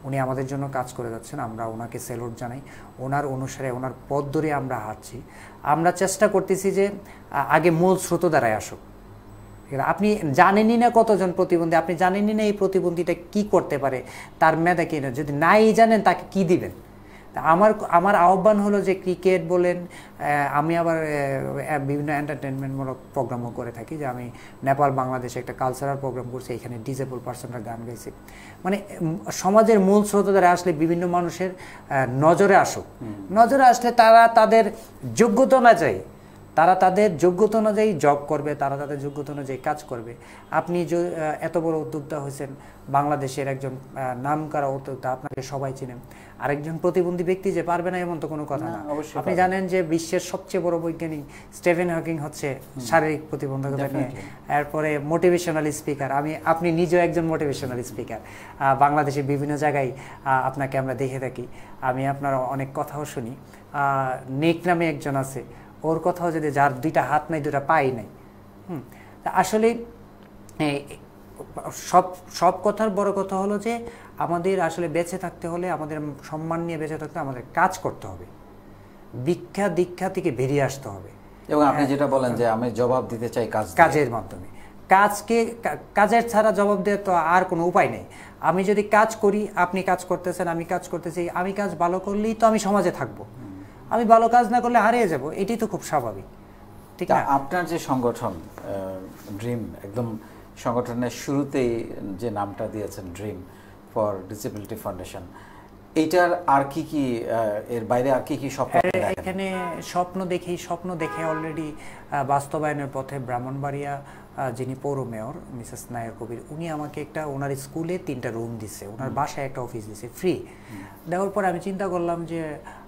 উনি আমাদের জন্য কাজ করে যাচ্ছেন। আমরা ওনাকে সেলুট জানাই। ওনার অনুসারে, ওনার পথ ধরে আমরা হাঁটছি। আমরা চেষ্টা করতেছি যে আগে মূল স্রোত দ্বারায় আসুক। আপনি জানেনই না কতজন প্রতিবন্ধী, আপনি জানেনই না এই প্রতিবন্ধীটা কি করতে পারে, তার মেধা কি যদি নাই জানেন, তাকে কি দিবেন? আমার আমার আহ্বান হলো যে ক্রিকেট বলেন আমি আবার বিভিন্ন এন্টারটেনমেন্টমূলক প্রোগ্রামও করে থাকি যে আমি নেপাল বাংলাদেশে একটা কালচারাল প্রোগ্রাম করছি এখানে ডিজেবল পার্সনরা গান গাইছে। মানে সমাজের মূল স্রোতদের আসলে বিভিন্ন মানুষের নজরে আসুক। নজরে আসলে তারা তাদের যোগ্যতা না চাই তারা তাদের যোগ্যতা অনুযায়ী জব করবে তারা তাদের যোগ্যতা অনুযায়ী কাজ করবে। আপনি এত বড় উদ্যোক্তা হয়েছেন বাংলাদেশের একজন আহ, নামকরা উদ্যোক্তা আপনাকে সবাই চিনেন। আরেকজন প্রতিবন্ধী ব্যক্তি যে পারবে না এমন তো কোনো কথা না, আপনি জানেন যে বিশ্বের সবচেয়ে বড় বৈজ্ঞানিক স্টেভেন হকিং হচ্ছে শারীরিক প্রতিবন্ধকতা নিয়ে। এরপরে মোটিভেশনাল স্পিকার আমি আপনি নিজেও একজন মোটিভেশনাল স্পিকার বাংলাদেশের বিভিন্ন জায়গায় আপনাকে আমরা দেখে থাকি। আমি আপনার অনেক কথাও শুনি। নেক নামে একজন আছে। ওর কথাও যদি যার দুইটা হাত নাই দুটা পাই নাই। হুম তা আসলে সব সব কথার বড় কথা হলো যে আমাদের আসলে বেঁচে থাকতে হলে আমাদের সম্মান নিয়ে বেঁচে থাকতে আমাদের কাজ করতে হবে। ভিক্ষা দীক্ষা থেকে বেরিয়ে আসতে হবে। এবং আপনি যেটা বলেন যে আমি জবাব দিতে চাই কাজ কাজের মাধ্যমে। কাজকে কাজের ছাড়া জবাব দেওয়ার তো আর কোনো উপায় নেই। আমি যদি কাজ করি আপনি কাজ করতেছেন আমি কাজ করতেছি আমি কাজ ভালো করলেই তো আমি সমাজে থাকব। আমি ভালো কাজ না করলে হারিয়ে যাব এটাই তো খুব স্বাভাবিক। ঠিক আছে না? আপনার যে সংগঠন ড্রিম একদম সংগঠনের শুরুতেই যে নামটা দিয়েছেন ড্রিম ফর ডিসেবিলিটি ফাউন্ডেশন এইটার আর কি কি এর বাইরে আর কি কি স্বপ্ন এর- এখানে স্বপ্ন দেখেই স্বপ্ন দেখে অলরেডি বাস্তবায়নের পথে ব্রাহ্মণবাড়িয়া যিনি পৌর মেয়র মিসেস নায়র কবির উনি আমাকে একটা ওনার স্কুলে তিনটা রুম দিছে। ওনার বাসায় একটা অফিস দিছে ফ্রি দেওয়ার পর আমি চিন্তা করলাম যে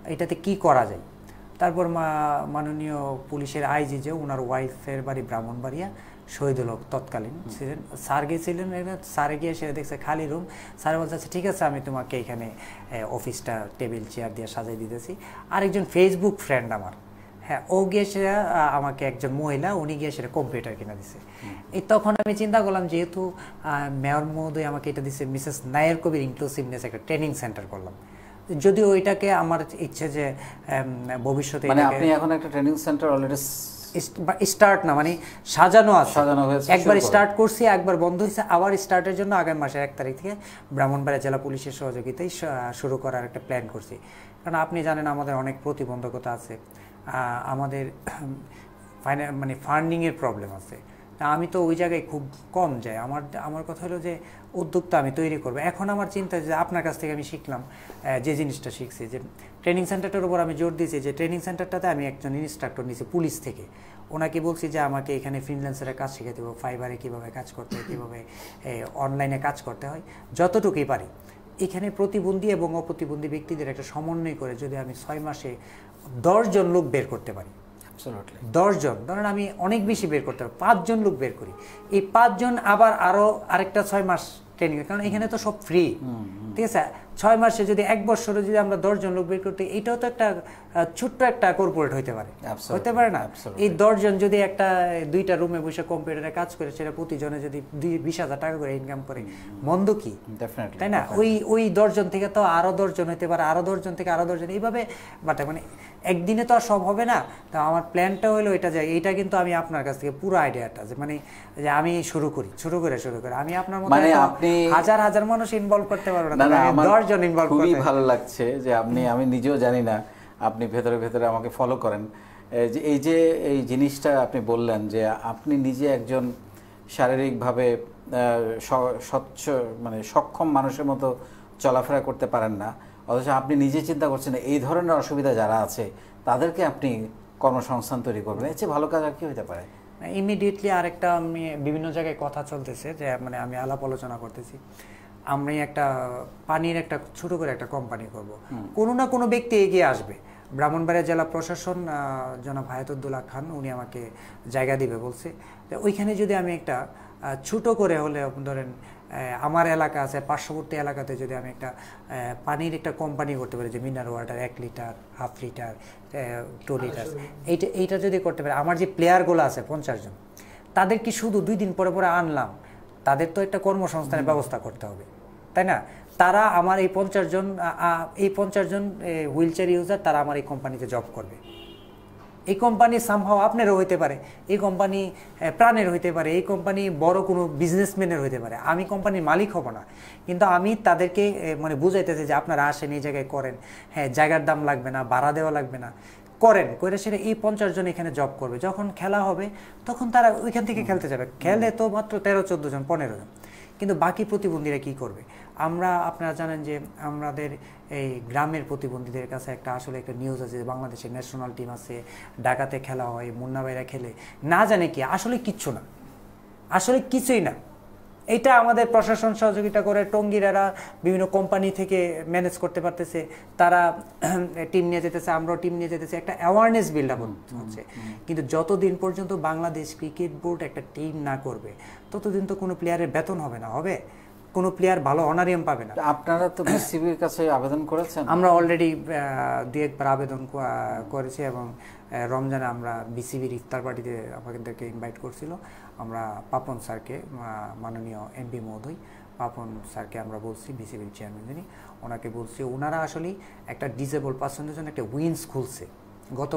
এটাতে কি করা যায়? তারপর মা- মাননীয় পুলিশের আইজি যে ওনার ওয়াইফের বাড়ি ব্রাহ্মণবাড়িয়া শহীদুল হক তৎকালীন ছিলেন। স্যার গিয়েছিলেন স্যারে গিয়ে সে দেখছে খালি রুম স্যার বলছে "আচ্ছা, ঠিক আছে আমি তোমাকে এখানে অফিসটা টেবিল চেয়ার দিয়ে সাজিয়ে দিতেছি। আরেকজন ফেসবুক ফ্রেন্ড আমার। হ্যাঁ ও গিয়ে সে আমাকে একজন মহিলা উনি গিয়ে সেটা কম্পিউটার কিনে দিছে। এই তখন আমি চিন্তা করলাম যেহেতু মেয়র মহোদয় আমাকে এটা দিছে মিসেস নায়ের কবির ইনক্লুসিভনেস একটা ট্রেনিং সেন্টার করলাম। যদিও ওইটাকে আমার ইচ্ছে যে ভবিষ্যতে মানে আপনি এখন একটা ট্রেনিং সেন্টার অলরেডি স্টার্ট না মানে সাজানো আছে। সাজানো হয়েছে, একবার স্টার্ট করছি একবার বন্ধ হয়েছে আবার স্টার্টের জন্য আগামী মাসের এক তারিখ থেকে ব্রাহ্মণবাড়িয়া জেলা পুলিশের সহযোগিতায় শুরু করার একটা প্ল্যান করছি। কারণ আপনি জানেন আমাদের অনেক প্রতিবন্ধকতা আছে আমাদের ফাইনাল মানে ফান্ডিংয়ের প্রবলেম আছে। তা আমি তো ওই জায়গায় খুব কম যাই। আমার আমার কথা হলো যে উদ্যোক্তা আমি তৈরি করব। এখন আমার চিন্তা যে আপনার কাছ থেকে আমি শিখলাম যে জিনিসটা শিখছি, যে ট্রেনিং সেন্টারটার উপর আমি জোর দিয়েছি যে ট্রেনিং সেন্টারটাতে আমি একজন ইনস্ট্রাক্টর নিয়েছি পুলিশ থেকে। ওনাকে বলছি যে আমাকে এখানে ফ্রিল্যান্সারের কাজ শিখে দেবো ফাইবারে কীভাবে কাজ করতে হয়, কীভাবে অনলাইনে কাজ করতে হয়, যতটুকুই পারি। এখানে প্রতিবন্ধী এবং অপ্রতিবন্ধী ব্যক্তিদের একটা সমন্বয় করে যদি আমি ছয় মাসে দশজন লোক বের করতে পারি। দশজন। ধরেন আমি অনেক বেশি বের করতে পারি পাঁচজন লোক বের করি। এই পাঁচজন আবার আরও আরেকটা ছয় মাস ট্রেনিং কারণ এখানে তো সব ফ্রি ঠিক আছে? ছয় মাসে যদি এক বছরে যদি আমরা দশজন লোক বের করতে এটাও তো একটা ছোট্ট একটা কর্পোরেট হইতে পারে। হতে পারে না? এই দশজন যদি একটা দুইটা রুমে বসে কম্পিউটারে কাজ করে সেটা প্রতিজনে যদি বিশ হাজার টাকা করে ইনকাম করে মন্দ কি? তাই না? ওই ওই দশজন থেকে তো আরও দশজন হতে পারে আরও দশজন থেকে আরও দশজন এইভাবে বাট মানে একদিনে তো আর সব হবে না। তো আমার প্ল্যানটা হলো এটা যে এটা কিন্তু আমি আপনার কাছ থেকে পুরো আইডিয়াটা যে মানে যে আমি শুরু করি শুরু করে শুরু করে। আমি আপনার মতো মানে হাজার হাজার মানুষ ইনভলভ করতে পারব না। না না তবে আমি আমার দশজন ইনভলভ খুবই ভালো লাগছে যে আপনি আমি নিজেও জানি না আপনি ভেতরে ভেতরে আমাকে ফলো করেন। যে এই যে এই জিনিসটা আপনি বললেন যে আপনি নিজে একজন শারীরিকভাবে স্বচ্ছ মানে সক্ষম মানুষের মতো চলাফেরা করতে পারেন না অথচ আপনি নিজে চিন্তা করছেন এই ধরনের অসুবিধা যারা আছে তাদেরকে আপনি কর্মসংস্থান তৈরি করবেন। এর চেয়ে ভালো কাজ আর কি হতে পারে? ইমিডিয়েটলি আরেকটা আমি বিভিন্ন জায়গায় কথা চলতেছে যে মানে আমি আলাপ আলোচনা করতেছি। আমি একটা পানির একটা ছোট করে একটা কোম্পানি করব। কোনো না কোনো ব্যক্তি এগিয়ে আসবে। ব্রাহ্মণবাড়িয়া জেলা প্রশাসন জনাব হায়াতুদ্দুল্লাহ খান উনি আমাকে জায়গা দিবে বলছে। ওইখানে যদি আমি একটা ছোট করে হলে ধরেন আমার এলাকা আছে পার্শ্ববর্তী এলাকাতে যদি আমি একটা পানির একটা কোম্পানি করতে পারি যে মিনারেল ওয়াটার এক litre half litre two litre এইটা এইটা যদি করতে পারি আমার যে প্লেয়ারগুলো আছে পঞ্চাশ জন তাদের কি শুধু দুই দিন পরে পরে আনলাম? তাদের তো একটা কর্মসংস্থানের ব্যবস্থা করতে হবে। তাই না? তারা আমার এই পঞ্চাশ জন এই পঞ্চাশ জন হুইল চেয়ার ইউজার তারা আমার এই কোম্পানিতে জব করবে। এই কোম্পানি সামহাও আপনারও হইতে পারে, এই কোম্পানি প্রাণের হইতে পারে, এই কোম্পানি বড় কোনো বিজনেসম্যানের হইতে পারে। আমি কোম্পানির মালিক হব না, কিন্তু আমি তাদেরকে মানে বুঝাইতেছি যে আপনারা আসেন, এই জায়গায় করেন। হ্যাঁ জায়গার দাম লাগবে না, ভাড়া দেওয়া লাগবে না। করেন করে সেটা এই পঞ্চাশ জন এখানে জব করবে। যখন খেলা হবে, তখন তারা ওইখান থেকে খেলতে যাবে। খেলে তো মাত্র তেরো, চোদ্দ জন, পনেরো জন। কিন্তু বাকি প্রতিবন্ধীরা কি করবে? আমরা আপনারা জানেন যে আমাদের এই গ্রামের প্রতিবন্ধীদের কাছে একটা আসলে একটা নিউজ আছে যে বাংলাদেশের ন্যাশনাল টিম আছে ঢাকাতে খেলা হয় মুন্নাবাইরা খেলে। না জানে কি আসলে কিচ্ছু না। আসলে কিছুই না। এটা আমাদের প্রশাসন সহযোগিতা করে টঙ্গিরারা বিভিন্ন কোম্পানি থেকে ম্যানেজ করতে পারতেছে। তারা টিম নিয়ে যেতেছে আমরাও টিম নিয়ে যেতেছে। একটা অ্যাওয়ারনেস বিল্ড আপ হচ্ছে। কিন্তু যতদিন পর্যন্ত বাংলাদেশ ক্রিকেট বোর্ড একটা টিম না করবে ততদিন তো কোনো প্লেয়ারের বেতন হবে না হবে? কোনো প্লেয়ার ভালো অনারিয়াম পাবে না। আপনারা তো বিসিবির কাছে আবেদন করেছেন। আমরা অলরেডি দু একবার আবেদন করেছি এবং রমজানে আমরা বিসিবির ইফতার পার্টিতে আমাদেরকে ইনভাইট করছিল। আমরা পাপন স্যারকে মাননীয় এমপি মহোদয় পাপন স্যারকে আমরা বলছি বিসিবির চেয়ারম্যান যিনি ওনাকে বলছি ওনারা আসলে একটা ডিসেবল পার্সনের জন্য একটা উইন্স খুলছে। গত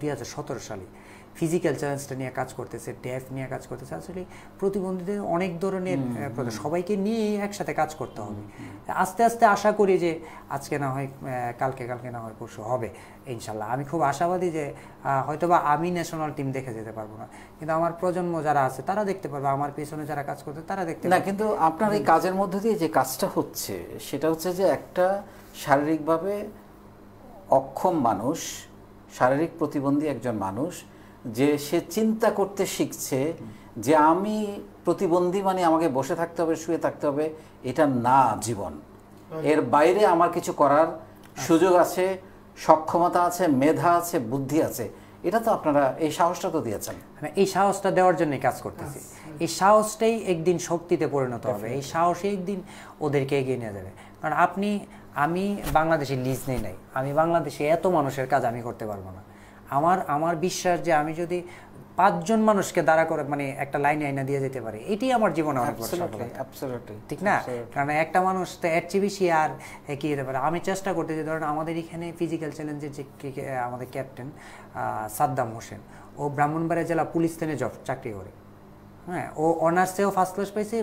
দুই হাজার সতেরো সালে। ফিজিক্যাল চ্যালেঞ্জটা নিয়ে কাজ করতেছে ডেফ নিয়ে কাজ করতেছে। আসলে প্রতিবন্ধীদের অনেক ধরনের সবাইকে নিয়ে একসাথে কাজ করতে হবে। আস্তে আস্তে আশা করি যে আজকে না হয় কালকে কালকে না হয় পরশু হবে ইনশাল্লাহ আমি খুব আশাবাদী যে হয়তোবা আমি ন্যাশনাল টিম দেখে যেতে পারব না। কিন্তু আমার প্রজন্ম যারা আছে তারা দেখতে পারবে আমার পেছনে যারা কাজ করতে তারা দেখতে না কিন্তু আপনার এই কাজের মধ্যে দিয়ে যে কাজটা হচ্ছে সেটা হচ্ছে যে একটা শারীরিকভাবে অক্ষম মানুষ শারীরিক প্রতিবন্ধী একজন মানুষ যে সে চিন্তা করতে শিখছে যে আমি প্রতিবন্ধী মানে আমাকে বসে থাকতে হবে শুয়ে থাকতে হবে এটা না জীবন। এর বাইরে আমার কিছু করার সুযোগ আছে সক্ষমতা আছে মেধা আছে বুদ্ধি আছে। এটা তো আপনারা এই সাহসটা তো দিয়েছেন। মানে এই সাহসটা দেওয়ার জন্য কাজ করতেছি। এই সাহসটাই একদিন শক্তিতে পরিণত হবে। এই সাহসই একদিন ওদেরকে এগিয়ে নিয়ে যাবে। কারণ আপনি আমি বাংলাদেশে লিজ নেই নাই। আমি বাংলাদেশে এত মানুষের কাজ আমি করতে পারব না। আমার আমার বিশ্বাস যে আমি যদি পাঁচজন মানুষকে দাঁড়া করে মানে একটা লাইনে আইনা দিয়ে যেতে পারে এটি আমার জীবনে অনেক বড় ঠিক না? কারণ একটা মানুষ তো এর চেয়ে বেশি আর কি হতে পারে। আমি চেষ্টা করতে যে ধরেন আমাদের এখানে ফিজিক্যাল চ্যালেঞ্জের যে আমাদের ক্যাপ্টেন সাদ্দাম হোসেন ও ব্রাহ্মণবাড়িয়া জেলা পুলিশ স্টেনে জব চাকরি করে। হ্যাঁ ও অনার্সেও ফার্স্ট ক্লাস পাইছে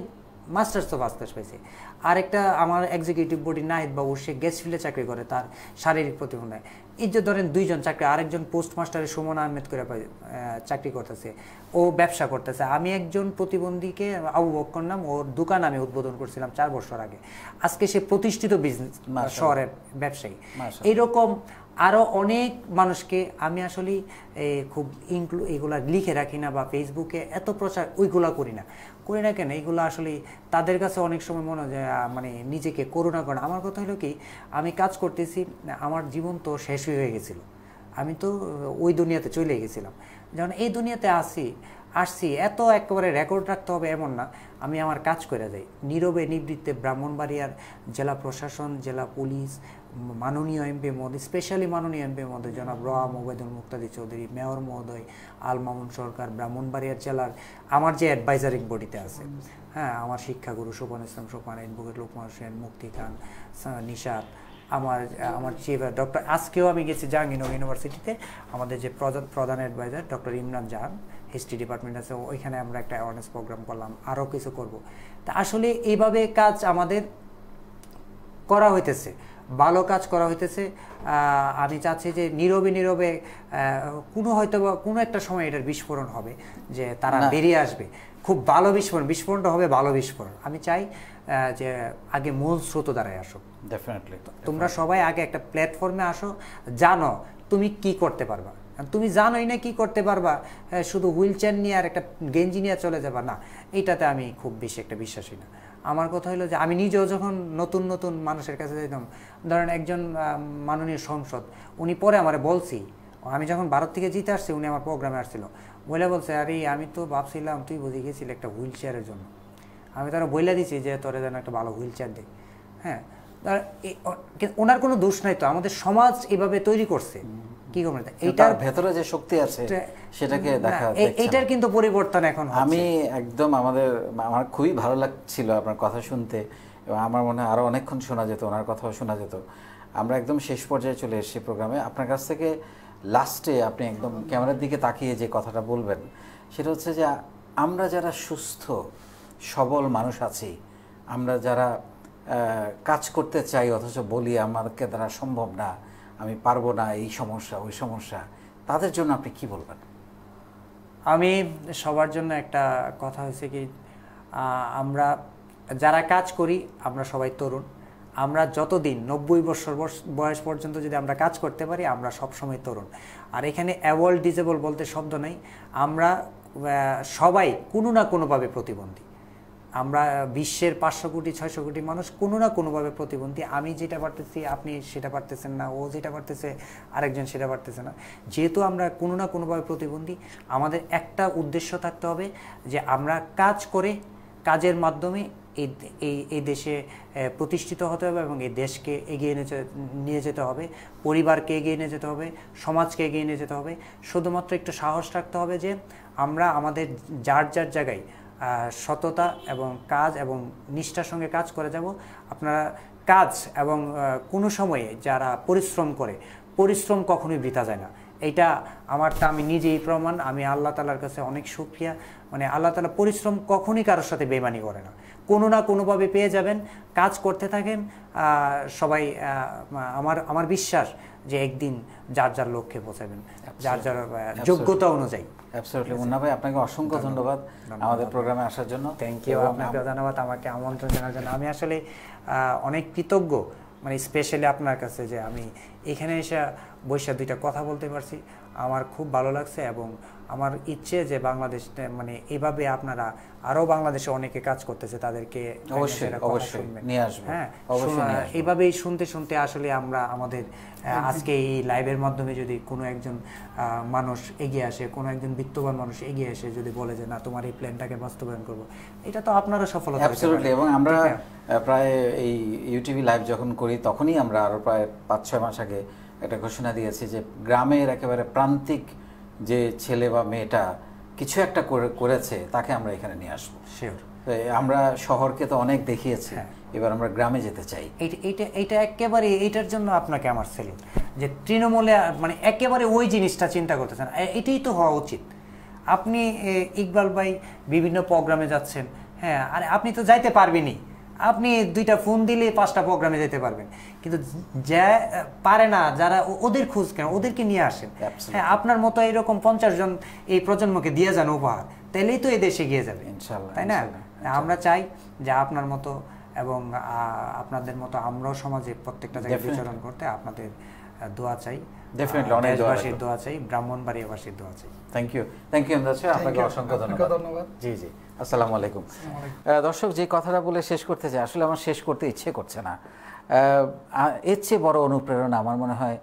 মাস্টার্সও ফার্স্ট ক্লাস পাইছে। আরেকটা আমার এক্সিকিউটিভ বডি নাহিদ বাবু সে গেস্ট ফিল্ডে চাকরি করে তার শারীরিক প্রতিবন্ধী। এই যে ধরেন দুইজন চাকরি আরেকজন পোস্ট মাস্টারে সুমন আহমেদ করে চাকরি করতেছে ও ব্যবসা করতেছে। আমি একজন প্রতিবন্ধীকে আবু বক্কর নাম ওর দোকান আমি উদ্বোধন করছিলাম চার বছর আগে। আজকে সে প্রতিষ্ঠিত বিজনেস শহরের ব্যবসায়ী। এইরকম আরও অনেক মানুষকে আমি আসলে খুব ইনক্লু এগুলা লিখে রাখি না বা ফেসবুকে এত প্রচার ওইগুলা করি না। করি না কেন, এগুলো আসলে তাদের কাছে অনেক সময় মনে হয় মানে নিজেকে করুণা করে আমার কথা হলো কি, আমি কাজ করতেছি, আমার জীবন তো শেষ হয়ে গেছিল। আমি তো ওই দুনিয়াতে চলে গেছিলাম। যখন এই দুনিয়াতে আসি, আসছি, এত একেবারে রেকর্ড রাখতে হবে এমন না, আমি আমার কাজ করে যাই। নীরবে নিবৃত্তে ব্রাহ্মণবাড়িয়ার জেলা প্রশাসন, জেলা পুলিশ মাননীয় এমপি মহোদয় স্পেশালি মাননীয় এমপি মহোদয় জনাব রোয়া মোবাইদুল মুক্তাদি চৌধুরী, মেয়র মহোদয়, আল মামুন সরকার, ব্রাহ্মণবাড়িয়ার জেলার আমার যে অ্যাডভাইজারিং বডিতে আছে হ্যাঁ আমার শিক্ষাগুরু সোপান ইসলাম সোপান অ্যাডভোকেট লোকমান সেন, মুক্তি খান নিশাদ আমার আমার চিফ ডক্টর আজকেও আমি গেছি জাহাঙ্গীরনগর ইউনিভার্সিটিতে আমাদের যে প্রধান adviser doctor Imran Jahan history department আছে, ওইখানে আমরা একটা অ্যাওয়ারনেস প্রোগ্রাম করলাম আরও কিছু করব। তা আসলে এইভাবে কাজ আমাদের করা হইতেছে। ভালো কাজ করা হইতেছে। আমি চাচ্ছি যে নীরবে নীরবে কোনো হয়তো বা কোনো একটা সময় এটার বিস্ফোরণ হবে যে তারা বেরিয়ে আসবে। খুব ভালো বিস্ফোরণ বিস্ফোরণটা হবে ভালো বিস্ফোরণ। আমি চাই যে আগে মূল স্রোত দ্বারাই আসুক। ডেফিনেটলি তোমরা সবাই আগে একটা প্ল্যাটফর্মে আসো জানো তুমি কি করতে পারবা। তুমি জানোই না কি করতে পারবা শুধু হুইল চেয়ার নিয়ে আর একটা গেঞ্জি নিয়ে চলে যাবা না। এইটাতে আমি খুব বেশি একটা বিশ্বাসী না। আমার কথা হলো যে আমি নিজেও যখন নতুন নতুন মানুষের কাছে যেতাম ধরেন একজন মাননীয় সংসদ, উনি পরে আমারে বলছি, আমি যখন ভারত থেকে জিতে আসছি, উনি আমার প্রোগ্রামে আসছিল। বলে বলছে, আরে, আমি তো ভাবছিলাম তুই বুঝে গেছিলি একটা হুইল চেয়ারের জন্য। আমি তারা বইলা দিছি যে তোরা যেন একটা ভালো হুইল চেয়ার দেয় হ্যাঁ ওনার কোনো দোষ নাই তো, আমাদের সমাজ এভাবে তৈরি করছে। কি করবে এইটার ভেতরে যে শক্তি আছে সেটাকে দেখা এইটার কিন্তু পরিবর্তন এখন আমি একদম আমাদের আমার খুবই ভালো লাগছিল আপনার কথা শুনতে এবং আমার মনে হয় আরও অনেকক্ষণ শোনা যেত ওনার কথাও শোনা যেত। আমরা একদম শেষ পর্যায়ে চলে এসেছি প্রোগ্রামে। আপনার কাছ থেকে লাস্টে আপনি একদম ক্যামেরার দিকে তাকিয়ে যে কথাটা বলবেন সেটা হচ্ছে যে আমরা যারা সুস্থ সবল মানুষ আছি আমরা যারা কাজ করতে চাই অথচ বলি আমাদেরকে দ্বারা সম্ভব না আমি পারব না, এই সমস্যা, ওই সমস্যা, তাদের জন্য আপনি কি বলবেন? আমি সবার জন্য একটা কথা হয়েছে কি আমরা যারা কাজ করি, আমরা সবাই তরুণ। আমরা যতদিন নব্বই বছর বয়স- পর্যন্ত যদি আমরা কাজ করতে পারি, আমরা সবসময় তরুণ। আর এখানে অ্যাওয়ার্ল্ড ডিজেবল বলতে শব্দ নেই। আমরা সবাই কোনো না কোনোভাবে প্রতিবন্ধী। আমরা বিশ্বের পাঁচশো কোটি, ছয়শো কোটি মানুষ কোনো না কোনোভাবে প্রতিবন্ধী। আমি যেটা পারতেছি, আপনি সেটা পারতেছেন না, ও যেটা পারতেছে, আরেকজন সেটা পারতেছে না। যেহেতু আমরা কোনো না কোনোভাবে প্রতিবন্ধী, আমাদের একটা উদ্দেশ্য থাকতে হবে যে আমরা কাজ করে কাজের মাধ্যমে এই এই দেশে প্রতিষ্ঠিত হতে হবে এবং এই দেশকে এগিয়ে নিয়ে যেতে হবে। পরিবারকে এগিয়ে নিয়ে যেতে হবে, সমাজকে এগিয়ে নিয়ে যেতে হবে। শুধুমাত্র একটু সাহস রাখতে হবে যে আমরা আমাদের যার যার জায়গায় সততা এবং কাজ এবং নিষ্ঠার সঙ্গে কাজ করে যাব। আপনারা কাজ এবং কোনো সময়ে যারা পরিশ্রম করে, পরিশ্রম কখনোই বৃথা যায় না। এইটা আমারটা আমি নিজেই প্রমাণ, আমি আল্লাহ তালার কাছে অনেক সুক্রিয়া। মানে আল্লাহ তালা পরিশ্রম কখনই কারোর সাথে বেমানি করে না। কোনো না কোনোভাবে পেয়ে যাবেন, কাজ করতে থাকেন। সবাই আমার আমার বিশ্বাস যে একদিন যার যার লক্ষ্যে পৌঁছাবেন যার যার যোগ্যতা অনুযায়ী। অ্যাবসলিটলি মুন্না ভাই আপনাকে অসংখ্য ধন্যবাদ। আমাদের প্রোগ্রামে আসার জন্য। থ্যাংক ইউ আপনাকে ধন্যবাদ। আমাকে আমন্ত্রণ জানার জন্য। আমি আসলে অনেক কৃতজ্ঞ মানে স্পেশালি আপনার কাছে যে আমি এখানে এসে বৈশা দুইটা কথা বলতে পারছি। আমার খুব ভালো লাগছে এবং আমার ইচ্ছে যে বাংলাদেশ মানে এভাবে আপনারা আরও বাংলাদেশে অনেকে কাজ করতেছে তাদেরকে অবশ্যই, অবশ্যই, নিয়ে আসব। হ্যাঁ। এইভাবেই শুনতে শুনতে আসলে আমরা আমাদের আজকে এই লাইভের মাধ্যমে যদি কোনো একজন মানুষ এগিয়ে আসে কোনো একজন বিত্তবান মানুষ এগিয়ে এসে যদি বলে যে না তোমার এই প্ল্যানটাকে বাস্তবায়ন করব এটা তো আপনারও সফলতা অ্যাবসলিউটলি এবং আমরা? আহ, প্রায় এই ইউটিভি লাইভ যখন করি তখনই আমরা আরও প্রায় পাঁচ ছয় মাস আগে একটা ঘোষণা দিয়েছি যে গ্রামের একেবারে প্রান্তিক যে ছেলে বা মেয়েটা কিছু একটা করে করেছে তাকে আমরা এখানে নিয়ে আসব। শিওর আমরা শহরকে তো অনেক দেখিয়েছি। হ্যাঁ। এবার আমরা গ্রামে যেতে চাই। এইটা এইটা একেবারে এইটার জন্য আপনাকে আমার সেলুন যে তৃণমূলে মানে একেবারে ওই জিনিসটা চিন্তা করতেছেন। এটাই তো হওয়া উচিত। আপনি ইকবাল ভাই বিভিন্ন প্রোগ্রামে যাচ্ছেন। হ্যাঁ আর আপনি তো যাইতে পারবেনই। আপনি দুইটা ফোন দিলে পাঁচটা প্রোগ্রামে যেতে পারবেন। কিন্তু যা পারে না যারা ওদের খোঁজ কেন? ওদেরকে নিয়ে আসেন। হ্যাঁ আপনার মতো এরকম পঞ্চাশ জন এই প্রজন্মকে দিয়ে যান উপহার তাহলেই তো এই দেশে গিয়ে যাবে। ইনশাল্লাহ, তাই না? আমরা চাই যে আপনার মতো এবং আপনাদের মতো আমরাও সমাজে প্রত্যেকটা জায়গায়. বিচরণ করতে আপনাদের দোয়া চাই। দেশবাসীর দোয়া চাই ব্রাহ্মণবাড়িয়াবাসীর দোয়া চাই। থ্যাংক ইউ থ্যাংক ইউ সাহেব আপনাকে অসংখ্য ধন্যবাদ। ধন্যবাদ। জি জি। আসসালামু আলাইকুম। দর্শক যে কথাটা বলে শেষ করতে চাই আসলে আমার শেষ করতে ইচ্ছে করছে না। এর চেয়ে বড় অনুপ্রেরণা আমার মনে হয়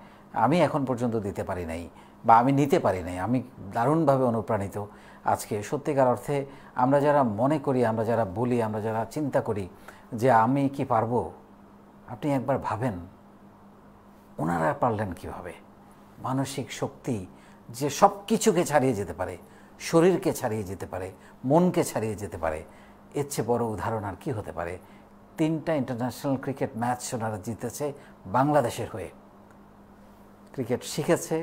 আমি এখন পর্যন্ত দিতে পারি নাই বা আমি নিতে পারি নাই। আমি দারুণভাবে অনুপ্রাণিত আজকে। সত্যিকার অর্থে আমরা যারা মনে করি আমরা যারা বলি আমরা যারা চিন্তা করি যে আমি কি পারব আপনি একবার ভাবেন ওনারা পারলেন কীভাবে? মানসিক শক্তি যে সব কিছুকে ছাড়িয়ে যেতে পারে, শরীরকে ছাড়িয়ে যেতে পারে, মনকে ছাড়িয়ে যেতে পারে, এর চেয়ে বড় উদাহরণ আর কি হতে পারে? তিনটা ইন্টারন্যাশনাল ক্রিকেট ম্যাচ ওনারা জিতেছে বাংলাদেশের হয়ে। ক্রিকেট শিখেছে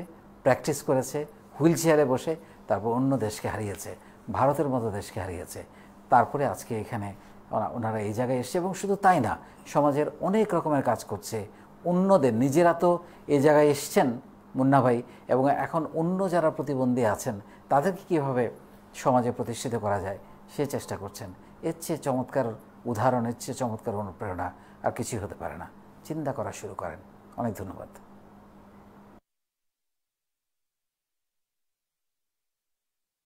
প্র্যাকটিস করেছে হুইল চেয়ারে বসে তারপর অন্য দেশকে হারিয়েছে, ভারতের মতো দেশকে হারিয়েছে। তারপরে আজকে এখানে ওনারা এই জায়গায় এসছে এবং শুধু তাই না, সমাজের অনেক রকমের কাজ করছে। অন্যদের নিজেরা তো এই জায়গায় এসছেন মুন্না ভাই এবং এখন অন্য যারা প্রতিবন্ধী আছেন, তাদেরকে কীভাবে সমাজে প্রতিষ্ঠিত করা যায় সে চেষ্টা করছেন। এর চেয়ে চমৎকার উদাহরণ, এর চেয়ে চমৎকার অনুপ্রেরণা আর কিছুই হতে পারে না। চিন্তা করা শুরু করেন। অনেক ধন্যবাদ।